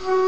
Mm-hmm.